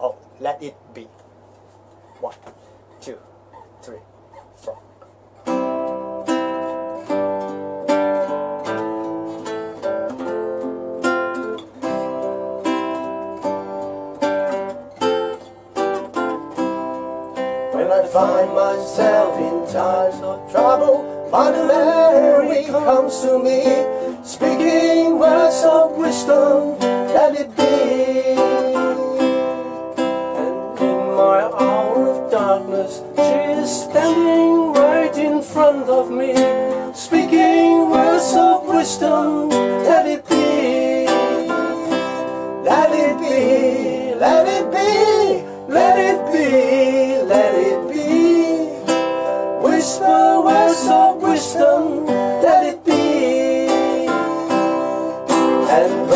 Oh, let it be. One, two, three, four. When I find myself in times of trouble, Mother Mary comes to me, speaking words of wisdom. She's standing right in front of me, speaking words of wisdom. Let it be, let it be, let it be, let it be, let it be. Whisper words of wisdom, let it be. And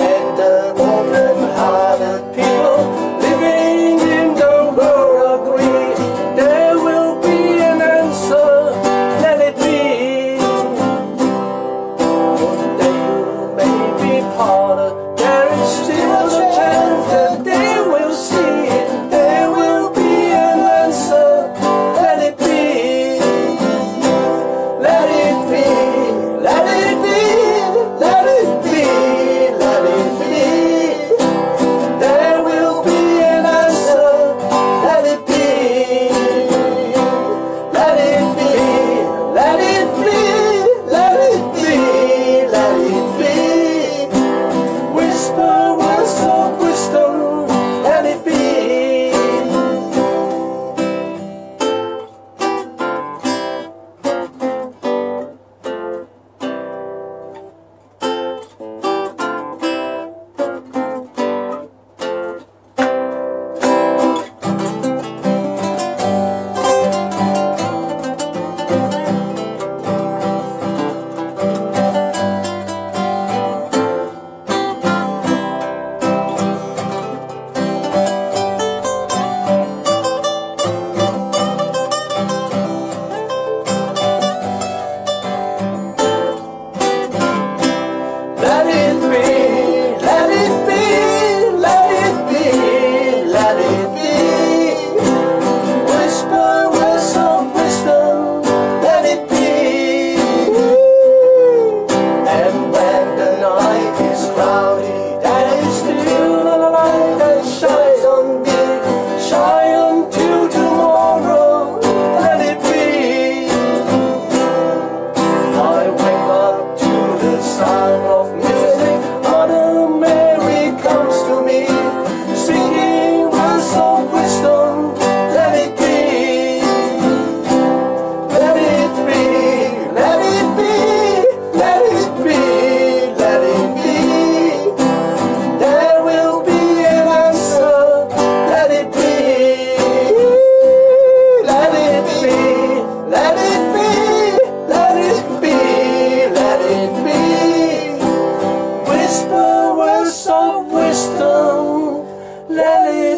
crystal lily.